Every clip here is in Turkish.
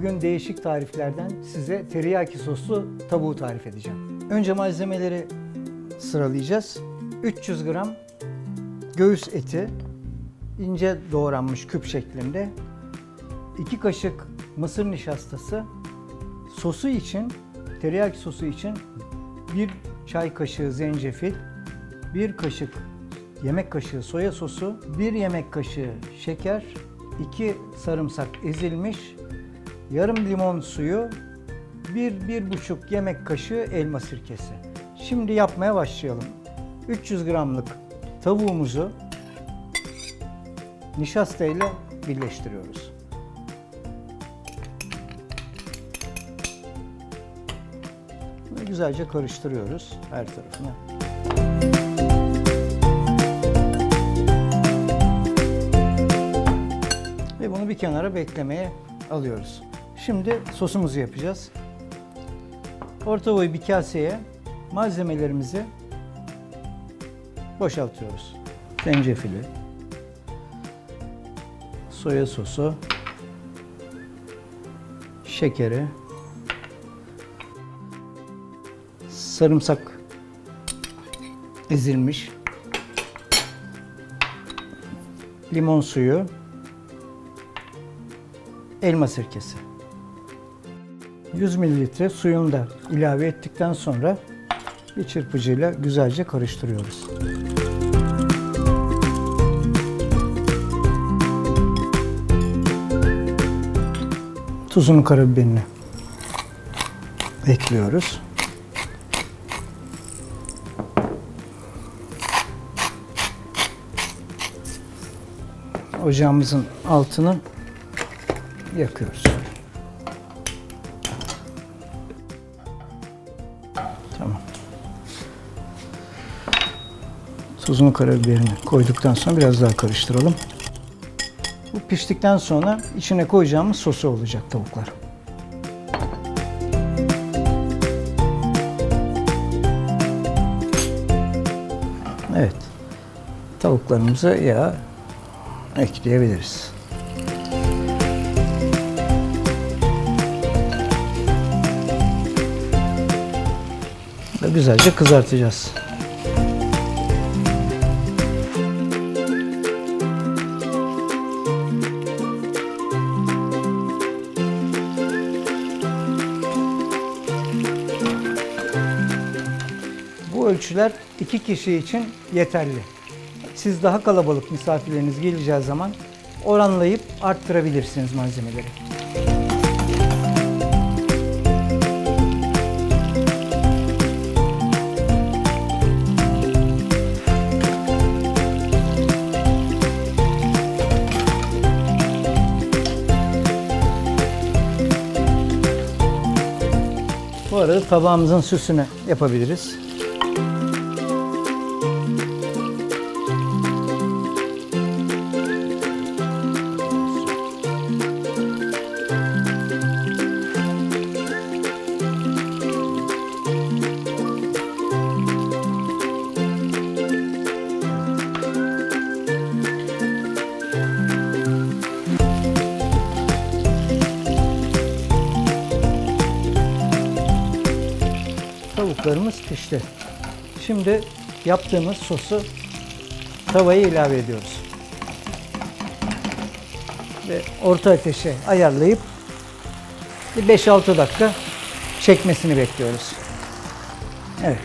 Bugün değişik tariflerden size teriyaki soslu tavuğu tarif edeceğim. Önce malzemeleri sıralayacağız. 300 gram göğüs eti, ince doğranmış küp şeklinde. 2 kaşık mısır nişastası. Sosu için, teriyaki sosu için 1 çay kaşığı zencefil, 1 kaşık yemek kaşığı soya sosu, 1 yemek kaşığı şeker, 2 sarımsak ezilmiş, yarım limon suyu, 1-1,5 yemek kaşığı elma sirkesi. Şimdi yapmaya başlayalım. 300 gramlık tavuğumuzu nişasta ile birleştiriyoruz. Ve güzelce karıştırıyoruz her tarafına. Ve bunu bir kenara beklemeye alıyoruz. Şimdi sosumuzu yapacağız. Orta boy bir kaseye malzemelerimizi boşaltıyoruz. Zencefili, soya sosu, şekeri, sarımsak ezilmiş, limon suyu, elma sirkesi. 100 mililitre suyunu da ilave ettikten sonra bir çırpıcıyla güzelce karıştırıyoruz. Tuzunu karabiberini ekliyoruz. Ocağımızın altını yakıyoruz. Tamam. Tuzunu karabiberini koyduktan sonra biraz daha karıştıralım. Bu piştikten sonra içine koyacağımız sosu olacak tavuklar. Evet. Tavuklarımızı yağ ekleyebiliriz. Ve güzelce kızartacağız. Bu ölçüler iki kişi için yeterli. Siz daha kalabalık misafirleriniz geleceği zaman oranlayıp arttırabilirsiniz malzemeleri. Arada tabağımızın süsünü yapabiliriz. Tavuklarımız pişti. Şimdi yaptığımız sosu tavaya ilave ediyoruz. Ve orta ateşe ayarlayıp bir 5-6 dakika çekmesini bekliyoruz. Evet.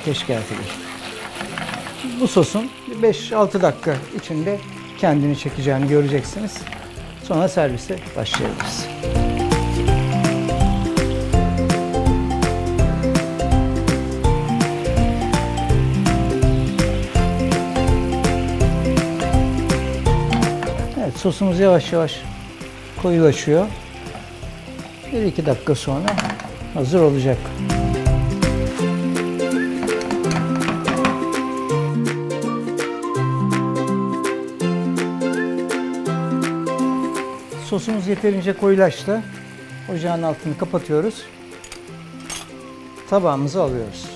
Ateş geldi. Bu sosun 5-6 dakika içinde kendini çekeceğini göreceksiniz. Sonra servise başlayabiliriz. Sosumuz yavaş yavaş koyulaşıyor. 1-2 dakika sonra hazır olacak. Sosumuz yeterince koyulaştı. Ocağın altını kapatıyoruz. Tabağımıza alıyoruz.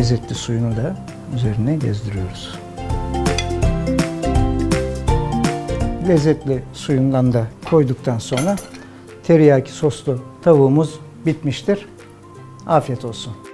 Lezzetli suyunu da üzerine gezdiriyoruz. Lezzetli suyundan da koyduktan sonra teriyaki soslu tavuğumuz bitmiştir. Afiyet olsun.